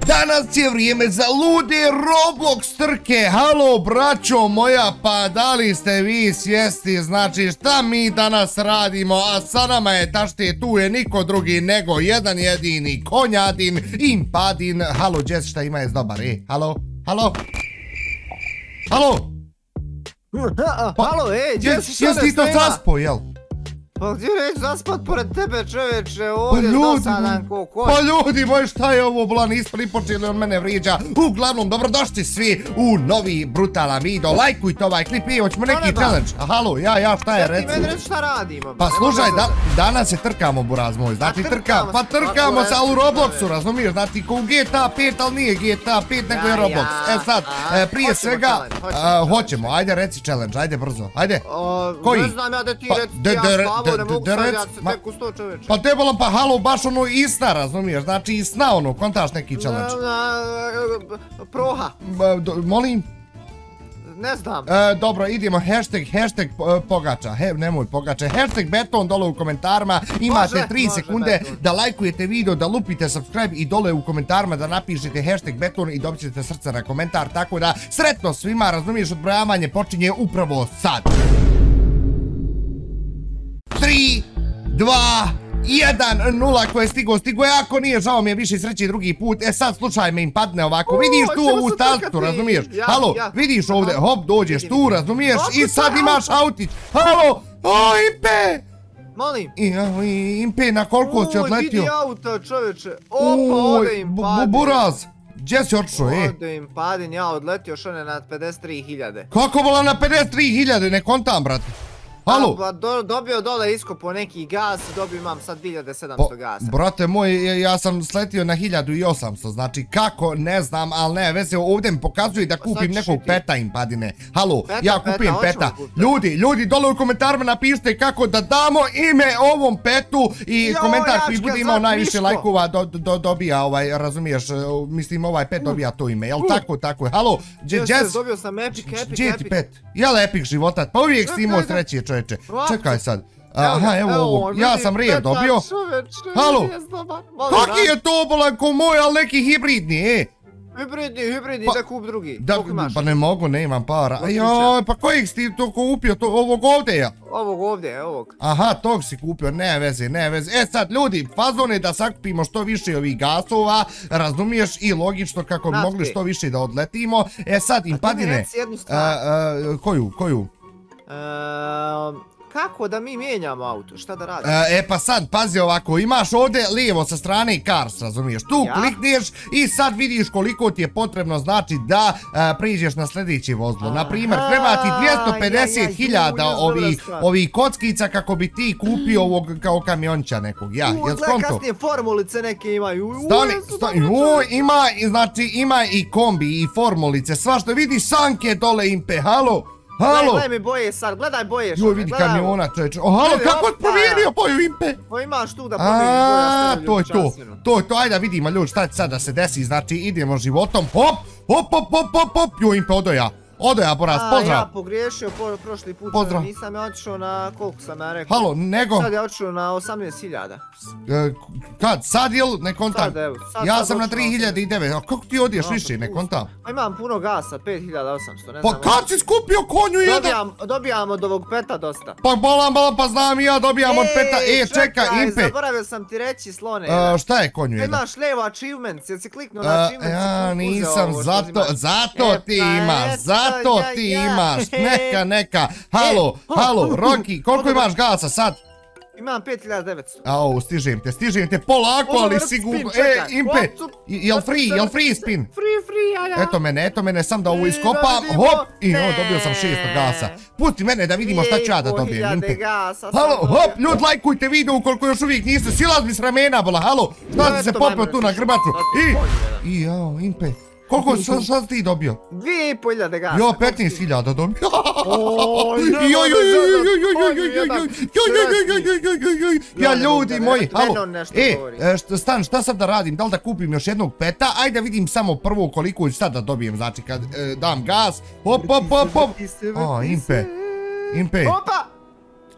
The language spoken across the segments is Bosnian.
Danas je vrijeme za lude Roblox trke. Halo, braćo moja, pa da li ste vi svijesti? Znači, šta mi danas radimo? A sa nama je, tašte, tu je niko drugi nego jedan jedini konjadin, impadin. Halo, Jess, šta ima je dobar, e? Halo? Halo? Halo? Halo, ej, Jess, šta Jesi ti to zaspo, jel? Pa gdje neću zaspat pored tebe čoveče, ovdje pa dosadan ko koš. Pa ljudi moji šta je ovo bila, nismo ni počeli on mene vrijeđa. Uglavnom, dobrodošli svi u novi brutalan video. Lajkujte ovaj klip i hoćemo neki challenge. A halo, ja, ja, šta je, reci. Ti meni reći šta radimo. Pa slušaj, danas se trkamo, buraz moj. Znači trkamo, pa trkamo se, ali u Robloxu, razumiješ? Znači ko u GTA 5, ali nije GTA 5, nego je Roblox. E sad, e, prije svega, hoćemo, ajde reci challenge, ajde brzo, ajde. Koji? Ne znam ja da ti pa, reci, ja ne mogu stavljati se tek u sto čoveče. Pa tebala pa halo, baš ono ista, razumiješ, znači i sna ono, kontaš neki challenge. Proha. Molim? Ne znam. E, dobro, idemo, hashtag, hashtag e, pogača, he, nemoj pogača, hashtag beton dole u komentarima, imate 3 sekunde da lajkujete video, da lupite subscribe i dole u komentarima da napišete hashtag beton i dobit ćete srca na komentar, tako da sretno svima, razumiješ, odbrojavanje počinje upravo sad. 2, 1, 0 koje je stigo, stigo je, ako nije, žao mi je više sreći drugi put, e sad slučaj me im padne ovako, vidiš tu ovu stalcu, razumiješ, halo, vidiš ovdje, hop, dođeš tu, razumiješ, i sad imaš autić, halo, o, Impe, Molim. I, Impe, na koliko si odletio? Uj, vidi auto, čovječe, opa, ode im padin. Buraz, gdje si otišao, e? Ode im padin, ja odletio šone na 53.000. Kako vola na 53.000, ne kontam, brate. Halo? Pa dobio dole iskopo neki gas, dobio imam sad 1700 gasa. Brate moj, ja sam sletio na 1800, znači kako, ne znam, ali ne, veze ovdje mi pokazuje da pa kupim nekog peta im padine. Halo, ja kupujem peta. Ljudi, ljudi, dole u komentarima napišite kako da damo ime ovom petu i komentar koji bude imao najviše lajkova dobija ovaj, razumiješ, mislim ovaj pet dobija to ime, jel tako, tako je. Halo, Jess? Epic, epic, epic. pet? Jel epic života? Pa uvijek si imao sreće, čoveče. Čekaj sad. Aha, evo ovo. Ja sam rijev dobio. Halo. Kaki je to bolanko moj, ali neki hibridni, e? Hibridni, hibridni, pa- da kup drugi. Pa ne mogu, ne imam para. Joj, pa kojeg si ti to kupio? Ovog ovdje ja? Ovog ovdje, ovog. Aha, tog si kupio, ne veze, ne veze. E sad, ljudi, fazon je da sakupimo što više ovih gasova, razumiješ, i logično kako bi mogli što više da odletimo. E sad, impadine. Reci jednu stvar. Koju, koju? Ehm, kako da mi mijenjamo auto, šta da radimo? E pa sad, pazi ovako, imaš ovdje lijevo sa strane cars, razumiješ, tu klikneš i sad vidiš koliko ti je potrebno, znači da e, priđeš na sljedeći vozlo. Naprimjer, treba ti 250.000 ovih kockica kako bi ti kupio ovog kao kamionća nekog, ja, jel skonto? Kasnije formulice neke imaju. Stani, stani, ima, znači ima i kombi i formulice, sva što vidiš sanke dole impe, halo? Halo! Gledaj mi boje sad, gledaj boje što. Joj vidi kamiona čovječe. O halo, kako je promijenio boju impe? Pa imaš tu da promijeni boje. Aaaa, to je to. To je to, ajde da vidimo ljudi šta će sad da se desi. Znači idemo životom. Hop, hop, hop, hop, hop, hop. Joj impe, odo ja. Odo ja, Boraz, pozdrav. Ja pogriješio prošli put. Pozdrav. Nisam ja otišao na koliko sam ja rekao. Halo, nego. Sad je otišao na 18.000. E, kad, sad ili ne kontam? Sad, evo. Ja sam na 3.009. A kako ti odiješ više, ne kontam? Pa imam puno gasa, 5.800, ne znam. Pa kad si skupio konju jedan? Dobijam od ovog peta dosta. Pa bolam, bolam, pa znam i ja dobijam od peta. E, čekaj, impe. Zaboravio sam ti reći, slone. Šta je konju jedan? Imaš levo achievements, jel si kliknuo na achievements? Ja, nisam, zato, zato e, ti pa imaš, zato to ti imaš, neka, neka, halo, halo, Rocky, koliko imaš gasa sad? Imam 5900. Au, stižem te, stižem te, polako, ali sigurno, e, impe, jel free, jel free spin? Free, free, ja, ja. Eto mene, eto mene, sam da ovo iskopam, hop, i o, dobio sam 600 gasa. Pusti mene da vidimo šta ću ja da dobijem, impe. Halo, hop, ljud, lajkujte video ukoliko još uvijek niste, silaz mi s ramena, bola, halo, šta si se popio tu na grbaču? I, i, jao, impe. Koliko šta si ti dobio? Dvije i pol hiljade gasa. Jo, 15.000 dobio. Ja ljudi moji, halo. E, stan, šta sad da radim? Da li da kupim još jednog peta? Ajde da vidim samo prvo koliko ću sad da dobijem. Znači, kad dam gas. Hop, hop, hop, hop. O, impe. Impe. Opa!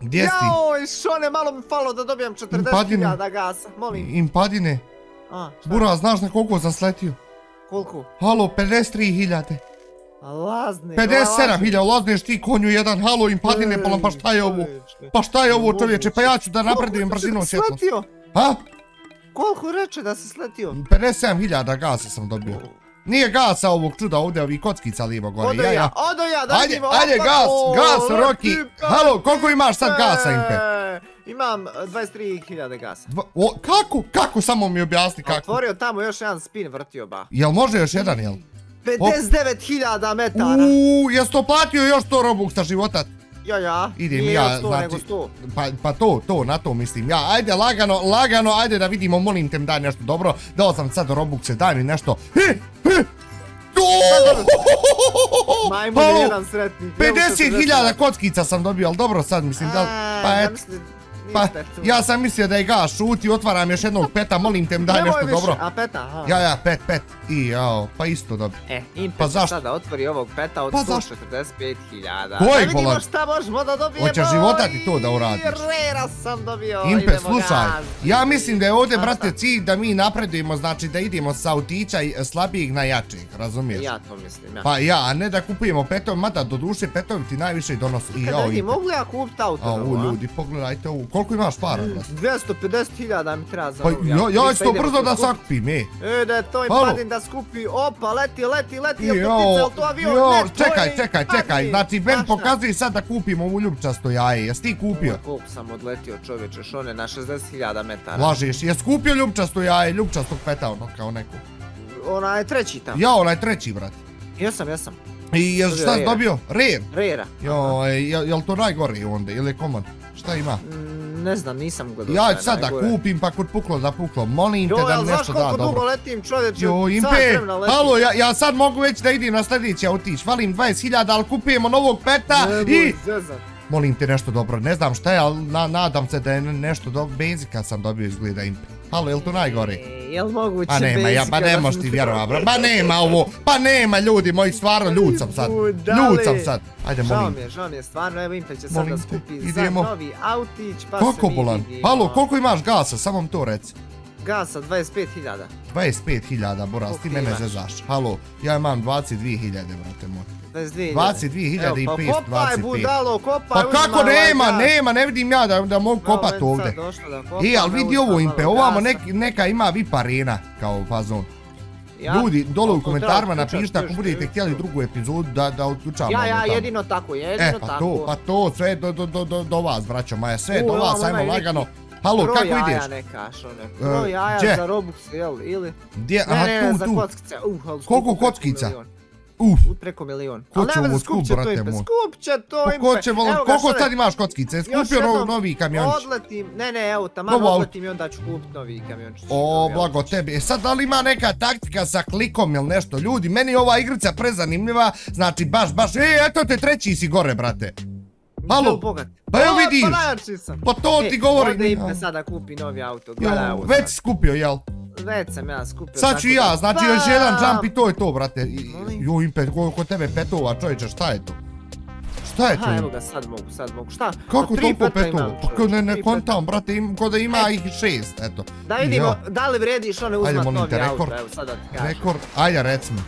Gdje si ti? Jao, šone, malo mi falo da dobijem 40.000 gasa. Molim. Impadine. Bura, znaš na koliko sam sletio? Koliko? Halo, 53.000. Lazni. 57.000, lazneš ti konju jedan, halo im padine bolan, pa šta je ovo? Pa šta je ovo čovječe, pa ja ću da napredujem brzinom svjetlost. Sletio? Ha? Koliko reče da si sletio? 57.000 gasa sam dobio. Nije gasa ovog čuda ovdje, ovih kockica lijevo gore. Odo ja, odo ja, da vidimo. Ajde, ajde, gas, gas, Roki. Halo, koliko imaš sad gasa, Impe? Imam 23.000 gasa. O, kako? Kako? Samo mi objasni kako. Otvorio tamo još jedan spin vrtio ba. Jel može još jedan, jel? 59.000 metara. Uuu, jes to platio još to Robuxa života? Ja, ja. Idem ja, znači, pa, pa to, to, na to mislim. Ja, ajde, lagano, lagano, ajde da vidimo, molim te mi daj nešto dobro. Dao sam sad Robuxe, daj mi nešto. He, he, Majmun je jedan sretnik. 50.000 kockica sam dobio, ali dobro sad mislim da... Pa et, Pa, ja sam mislio da je gas šuti, otvaram još jednog peta, molim te mi daj nešto dobro. A peta, aha. Ja, ja, pet, pet. I, jao, pa isto dobro. E, Impet pa zašto? sada otvori ovog peta od pa 145.000. Koji, bolan? Da vidimo šta možemo da dobijemo. Hoćeš života ti to da uradiš? Rera sam dobio, Impet, slušaj, ja mislim da je ovdje, brate, cilj da mi napredujemo, znači da idemo sa autića slabijeg na jačeg, razumiješ? Ja to mislim, ja. Pa ja, a ne da kupujemo petove, mada do duše petovi ti najviše donosi. Kada vidi, mogu ja kupiti auto? A, u ljudi, pogledajte ovu, koliko imaš para? 250.000 mi treba za pa, ja, ja ću to brzo da sakupim, e. E, da je to im padim da skupi, opa, leti, leti, leti, jel to ptica, jel to avion, jo, ne, čekaj, čekaj, čekaj, znači Ben pokazuje sad da kupim ovu ljubčasto jaje, jes ti kupio? Koliko sam odletio čovječe, šone na 60.000 metara. Lažeš, jes kupio ljubčasto jaje, ljubčastog peta, ono, kao neko? Ona je treći tam. Ja, ona je treći, brat. Jesam, jesam. I jel šta si dobio? Rare? Rare. Jo, jel to najgore onda, ili je common? Šta ima? Mm, ne znam, nisam gledao. Ja ću sad da kupim pa kod puklo da puklo. Molim te da nešto da dobro. Jo, znaš koliko dugo letim čovječ? Jo, Impe, halo, ja sad mogu već da idem na sljedeći autić. Valim 20.000, ali kupujemo novog peta i... Molim te nešto dobro, ne znam šta je, ali nadam se da je nešto dobro. Benzika sam dobio izgleda Impe. Halo, je li to najgore? Jel moguće Pa nema, ja, pa ne moš ti vjerovat, bro. Pa nema ovo, pa nema ljudi moji, stvarno, ljud sam sad. Ljud sam sad. Ajde, molim. Žao mi je, žao mi je, stvarno, evo Impe će sad da skupi za novi autić, pa se mi Kako bolan? Halo, koliko imaš gasa, samo mi to reci. Gasa, 25.000. 25.000, Boras, ti mene zezaš. Halo, ja imam 22.000, brate moj. 22.000 i 525. Kopaj budalo, kopaj Pa kako nema, nema, ne vidim ja da mogu kopat ovdje. E, ali vidi ovo impe, ovamo neka ima VIP arena kao fazon. Ljudi, dole u komentarima napišite ako budete htjeli drugu epizodu da uključamo. Ja, ja, jedino tako, jedino tako. E, pa to, pa to, sve do vas, braćo Maja, sve do vas, ajmo lagano. Halo, kako ideš? Pro jaja nekaš, one. Pro jaja za Robux, jel, ili? Gdje? Aha, tu, tu. Ne, ne, za kockice. Koliko kockica? Uf. Preko milion. Ko će ovo skup, brate moj? Skup će to impe. Ko će volim, koliko sad imaš kockice? Skupio novi kamiončić. Odletim, ne ne, evo, tamo odletim i onda ću kupit novi kamiončić. O, blago tebi. E sad da li ima neka taktika sa klikom ili nešto? Ljudi, meni ova igrica prezanimljiva. Znači, baš, baš, e, eto te treći si gore, brate. Halo, pa evo vidiš. Pa to ti govori. Ovdje impe sada kupi novi auto. Već skupio, jel? Već sam ja skupio. Sad ću ja, znači još jedan jump i to je to, brate. Jo, Impe, kod tebe petova, čovječe, šta je to? Šta je to? Ha, evo ga, sad mogu, sad mogu. Šta? Kako toliko petova? Pa ne, ne kontam, brate, kod da ima ih šest, eto. Da vidimo, da li vrediš one uzmat novi auto, evo sad da ti kažem. Rekord, ajde recimo.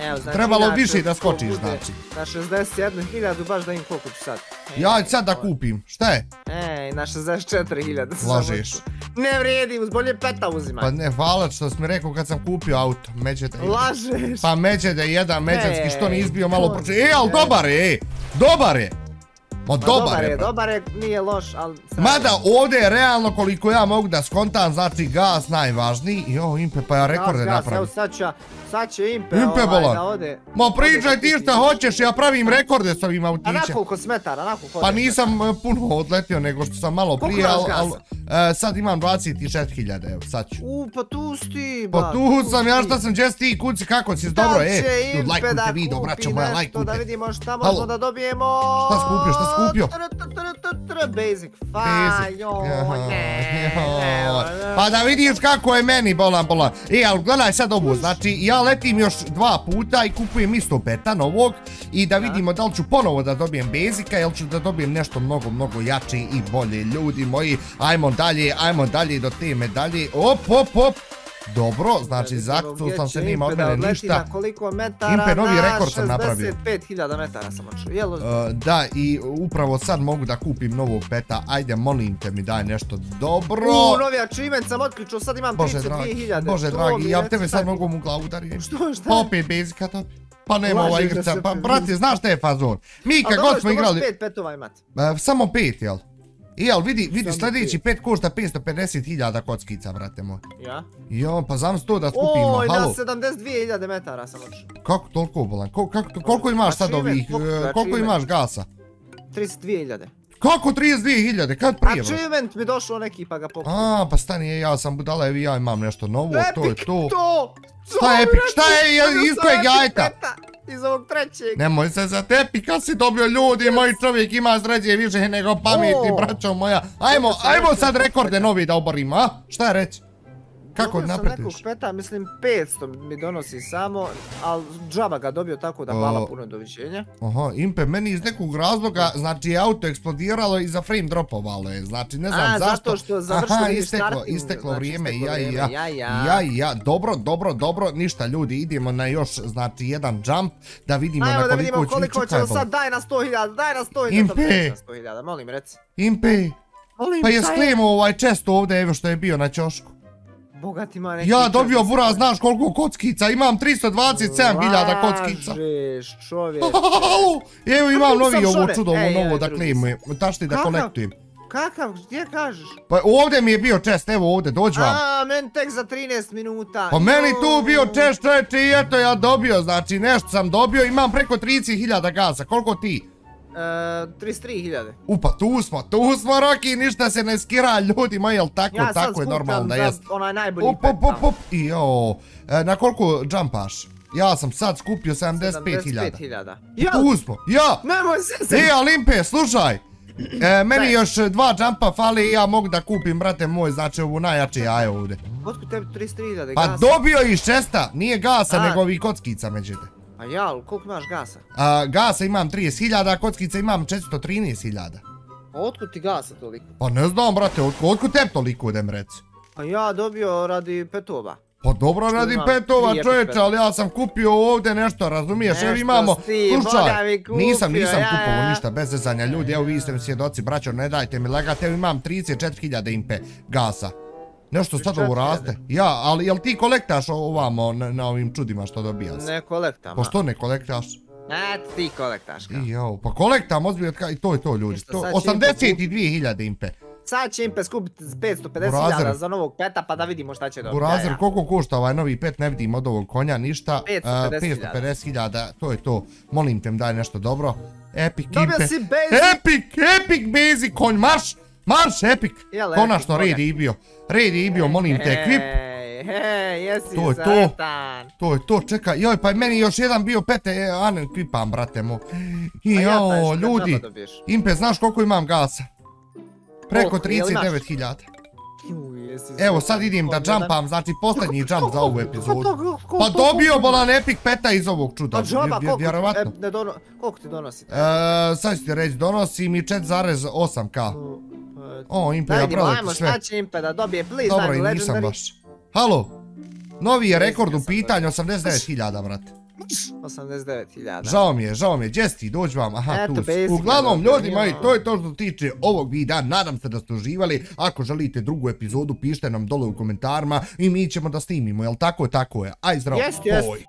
Evo, znači, Trebalo više da skočiš, znači. Na 61.000, baš da im koliko ću sad. Ja ću sad da kupim, šta je? Ej, na 64.000. Lažeš. Ne vrijedim, bolje peta uzimaj. Pa ne, hvala što si mi rekao kad sam kupio auto. Međete... Lažeš. Pa međete jedan međanski što ni izbio malo proče. E, ali dobar je, e, dobar je. Ma dobar je, dobar je, nije loš, ali... Mada ovdje je realno koliko ja mogu da skontam, znači gas najvažniji. Jo, Impe, pa ja rekorde napravim. Gas, gas, evo sad ja, sad će Impe, Impe ovaj, da ode... Ma pričaj ti šta hoćeš, ja pravim rekorde s ovim autićem. A nakoliko smetara, nakoliko... Pa nisam e, puno odletio nego što sam malo prije, ali... E, sad imam 26.000, evo, sad ću. U, pa tu si, ba. Pa tu sam, ja šta sam, gdje ti, kuci, kako si, dobro, e. Da će Impe da kupi nešto, da vidimo šta možemo da dobijemo. Šta skupio, šta skupio? Basic, fine, Pa da vidiš kako je meni, bolan, bolan. E, ali gledaj sad ovo, znači, ja letim još dva puta i kupujem isto peta novog i da vidimo da li ću ponovo da dobijem Basica ili ću da dobijem nešto mnogo, mnogo jače i bolje. Ljudi moji, ajmo dalje, ajmo dalje do te medalje. Op, op, op. Dobro, znači zakcu sam se nima od mene ništa. koliko metara Impe, novi rekord sam napravio. 65.000 metara sam očeo, jel? Uh, da, i upravo sad mogu da kupim novog peta. Ajde, molim te mi daj nešto dobro. Uuu, novi achievement sam otključio, sad imam 32.000. Bože dragi, ja tebe sad mogu mu glavu udariti. Što, šta? Opet basica to. Pa nema ova igrica, pa brate, znaš šta je fazon? Mi kad god smo igrali... A dobro, što možeš pet petova imat? Samo pet, jel? I jel, vidi, vidi, sljedeći pet košta 550.000 kockica, brate moj. Ja? Jo, pa znam to da skupimo, halo. Oj, na 72.000 metara sam odšao. Kako toliko bolan? Koliko imaš sad ovih, e, koliko imaš gasa? 32.000. Kako 32.000? Kad prije? Achievement mi došlo neki pa ga pokupio. A, pa stani, ja sam budala, evi ja imam nešto novo, to je to. Epic to! Šta je epic? Šta je, iz kojeg jajta? Iz ovog trećeg. Nemoj se za tepi kad si dobio ljudi, moj čovjek ima sređe više nego pameti, braćo moja. Ajmo, ajmo sad rekorde novi da oborimo, a? Šta je reći? Kako napreduješ? Dobio sam nekog peta, mislim 500 mi donosi samo, ali džaba ga dobio tako da hvala puno doviđenja. Aha, Impe, meni iz nekog razloga, znači auto eksplodiralo i za frame dropovalo je, znači ne znam zašto. A, zato što završili Aha, isteklo, isteklo vrijeme, ja i ja, ja i ja, dobro, dobro, dobro, ništa ljudi, idemo na još, znači jedan jump, da vidimo na koliko ću Ajmo da vidimo koliko ćemo sad, daj na 100.000, daj na 100.000, Impe, molim reci. Impe, pa je sklimo ovaj često ovdje, evo što je bio na čošku. Bogat ima neki... Ja dobio bura, znaš koliko kockica, imam 327.000 kockica. Lažeš, čovječe. Evo imam novi ovo čudovo novo da klimujem, tašti da kolektujem. Kakav, gdje kažeš? Pa ovdje mi je bio čest, evo ovdje, dođi vam. A, men tek za 13 minuta. Pa meni tu bio čest, čeče, i eto ja dobio, znači nešto sam dobio, imam preko 30.000 gasa, koliko ti? 33.000. Upa, tu smo, tu smo, Roki, ništa se ne skira, ljudi moji, jel tako, ja tako je normalno da jest. Ja sad onaj najbolji up, up, up, up, i jo, e, na koliko džampaš? Ja sam sad skupio 75.000. 75.000. Ja! Tu smo, ja! Nemoj se se! E, Alimpe, slušaj! E, meni još dva džampa fali i ja mogu da kupim, brate moj, znači ovu najjače jaje ovdje. Otkud tebi 33.000 gasa? Pa dobio iz šesta, nije gasa, nego ovih kockica međute. A ja, koliko imaš gasa? A, gasa imam 30.000, a kockica imam 413.000. A otkud ti gasa toliko? Pa ne znam, brate, otkud, otkud tebi toliko idem reci? A ja dobio radi petova. Pa dobro radi petova čovječe, ali ja sam kupio ovdje nešto, razumiješ, evo imamo, slušaj, nisam, nisam kupovo ništa, bez zezanja, ljudi, evo vi ste mi svjedoci, braćo, ne dajte mi lagati, evo imam 34.000 impe gasa. Nešto sad ovo raste. Ja, ali jel ti kolektaš ovamo na ovim čudima što dobija se? Ne kolektam. Pa što ne kolektaš? Ne, ti kolektaš kao. Jo, pa kolektam ozbiljno i to je to ljudi. 82.000 impe. Sad će impe skupiti 550.000 za novog peta pa da vidimo šta će dobiti. Burazer, koliko košta ovaj novi pet, ne vidim od ovog konja ništa. 550.000. To je to. Molim te daj nešto dobro. Epic impe. Dobio si basic. Epic, epic basic konj, marš. Marš, epic! Konačno, red je ibio. Red je ibio, molim te, ekvip. Hej, jesi to je sretan. To je to, čekaj. Joj, pa meni još jedan bio pete, e, a ne ekvipam, brate mo. I jo, ljudi. Impe, znaš koliko imam gasa? Preko 39.000. Evo sad idem da jumpam, znači posljednji jump za ovu epizodu. Pa dobio bolan epic peta iz ovog čuda, vjerovatno. Koliko ti donosi? Sad ću ti reći, donosi mi 4.8k. O, Impe, ja pravda ti sve. Šta će Impe da dobije, please, daj mi legendary. Dobro, nisam baš. Halo, novi je rekord u pitanju, 89.000, brate. 89.000. Žao mi je, žao mi je, gdje si, dođi vam, aha, tu si. Uglavnom, ljudi moji, to je to što tiče ovog videa, nadam se da ste uživali. Ako želite drugu epizodu, pišite nam dole u komentarima i mi ćemo da snimimo, jel tako je, tako je. Aj zdravo, boj.